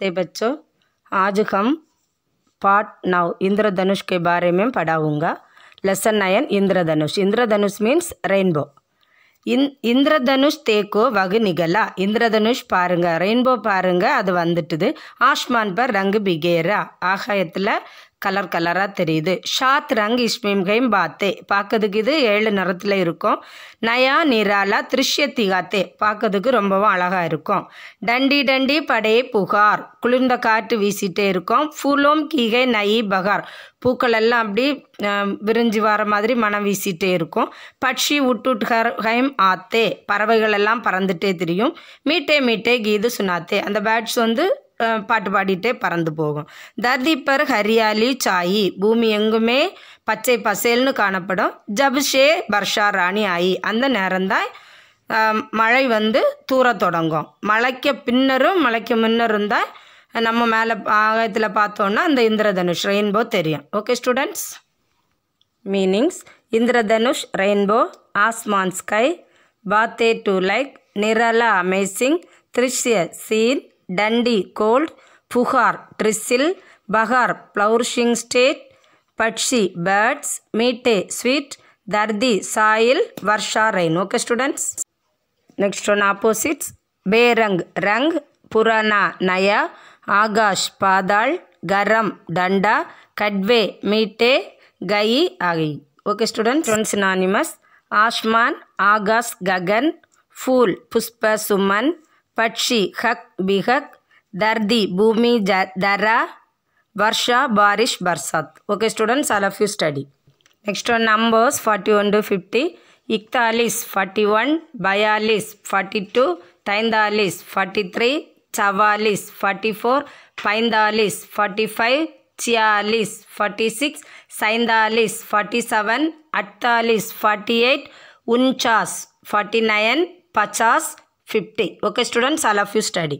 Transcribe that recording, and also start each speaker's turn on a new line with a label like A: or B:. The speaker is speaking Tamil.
A: नमस्ते बच्चों आज हम पार्ट नौ इंद्रधनुष के बारे में पढ़ाऊंगा लेसन नयन इंद्रधनुष इंद्रधनुष मीन्स ரெயின்போ இந் இந்திரதனுஷ் தேக்கோ வகு நிகலா இந்திரதனுஷ் பாருங்க ரெயின்போ பாருங்க அது வந்துட்டுது ஆஷ்மான் பர் ரங்கு பிகேரா ஆகாயத்தில் கலர் கலராக தெரியுது. ஷாத் ரங் இஷ்மிம்கைம் பாத்தே. பார்க்கறதுக்கு இது ஏழு நிறத்தில் இருக்கும். நயா நிராலா திருஷ்ய திகாத்தே. பார்க்கறதுக்கு ரொம்பவும் அழகாக இருக்கும். டண்டி டண்டி படே புகார். குளிர்ந்த காற்று வீசிட்டே இருக்கும். ஃபுலோம் கீகை நயி பகார். பூக்கள் எல்லாம் அப்படி விரிஞ்சு வர மாதிரி மனம் வீசிட்டே இருக்கும். பட்சி உட்டுட் ஹர் ஹைம் ஆத்தே. பறவைகள் எல்லாம் பறந்துட்டே தெரியும். மீட்டே மீட்டே கீது சுனாத்தே. அந்த பேர்ட்ஸ் வந்து பாட்டு பாடிட்டே பறந்து போகும். தர்தி பர் ஹரியாலி சாயி பூமி எங்குமே பச்சை பசேல்னு காணப்படும். ஜப்ஷே பர்ஷா ராணி ஆயி. அந்த நேரம்தான் மழை வந்து தூர தொடங்கும். மழைக்கு பின்னரும் மழைக்கு முன்னரும் தான் நம்ம மேலே ஆகாயத்தில் பார்த்தோன்னா அந்த இந்திரதனுஷ் ரெயின்போ தெரியும். ஓகே ஸ்டூடெண்ட்ஸ் மீனிங்ஸ் இந்திரதனுஷ் ரெயின்போ ஆஸ்மான் ஸ்கை பாத்தே to like நிரலா amazing த்ரிஷ்ய scene Thandi cold புகார் ட்ரிஸில் பகார் ஃப்ளவர்ஷிங் ஸ்டேட் பட்ஷி பேர்ட்ஸ் மீட்டே ஸ்வீட் தர்தி soil Varsha rain. Okay students. Next one opposites. பேரங் ரங் புரானா நயா ஆகாஷ் பாதாள் கரம் டண்டா கட்வே மீட்டே கயி ஆகி ஓகே ஸ்டூடெண்ட்ஸ். ஒன் சினானிமஸ் ஆஷ்மான் ஆகாஷ் ககன் ஃபூல் புஷ்ப சுமன் పక్షి హక్ బిహక్ దర్ది భూమి జ వర్ష బారిష్ Barsaat. Okay students all of you study. Next numbers forty one to fifty. ఇక్తాలిస్ forty one బయాలిస్ ఫార్టీ టూ తైందాలిస్ ఫార్టీ త్రీ చవాలిస్ ఫార్టీ ఫోర్ పైందాలిస్ ఫార్టీ ఫైవ్ చియాలిస్ ఫార్టీ సిక్స్ సైందాలిస్ ఫార్టీ సెవెన్ అట్తాలిస్ ఫార్టీ ఎయిట్ ఉంచాస్ forty nine పచాస్ fifty. Okay students all of you study.